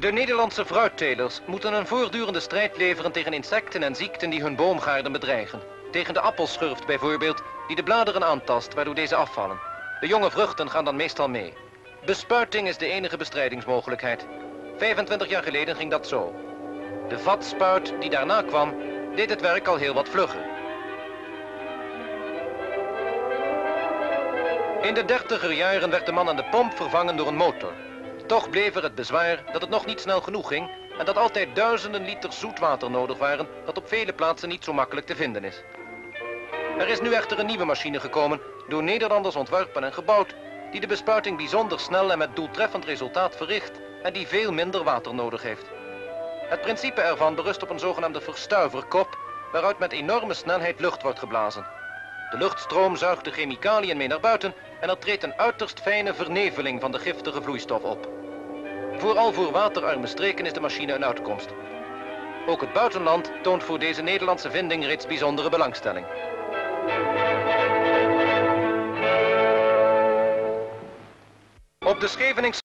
De Nederlandse fruittelers moeten een voortdurende strijd leveren tegen insecten en ziekten die hun boomgaarden bedreigen. Tegen de appelschurft bijvoorbeeld, die de bladeren aantast, waardoor deze afvallen. De jonge vruchten gaan dan meestal mee. Bespuiting is de enige bestrijdingsmogelijkheid. 25 jaar geleden ging dat zo. De vatspuit die daarna kwam, deed het werk al heel wat vlugger. In de dertiger jaren werd de man aan de pomp vervangen door een motor. Toch bleef er het bezwaar dat het nog niet snel genoeg ging en dat altijd duizenden liter zoetwater nodig waren dat op vele plaatsen niet zo makkelijk te vinden is. Er is nu echter een nieuwe machine gekomen, door Nederlanders ontworpen en gebouwd, die de bespuiting bijzonder snel en met doeltreffend resultaat verricht en die veel minder water nodig heeft. Het principe ervan berust op een zogenaamde verstuiverkop, waaruit met enorme snelheid lucht wordt geblazen. De luchtstroom zuigt de chemicaliën mee naar buiten en er treedt een uiterst fijne verneveling van de giftige vloeistof op. Vooral voor waterarme streken is de machine een uitkomst. Ook het buitenland toont voor deze Nederlandse vinding reeds bijzondere belangstelling. Op de Scheveningse